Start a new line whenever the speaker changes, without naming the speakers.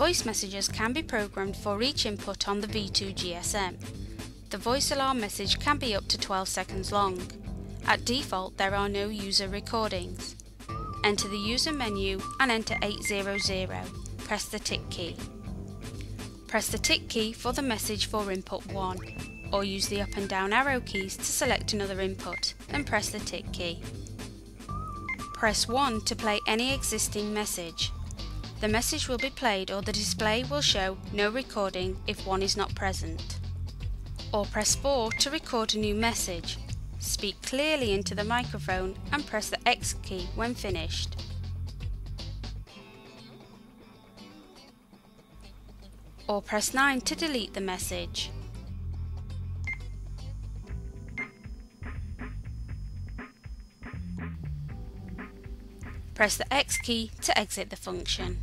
Voice messages can be programmed for each input on the V2 GSM. The voice alarm message can be up to 12 seconds long. At default there are no user recordings. Enter the user menu and enter 800. Press the tick key. Press the tick key for the message for input 1 or use the up and down arrow keys to select another input and press the tick key. Press 1 to play any existing message. The message will be played or the display will show no recording if one is not present. Or press 4 to record a new message. Speak clearly into the microphone and press the X key when finished. Or press 9 to delete the message. Press the X key to exit the function.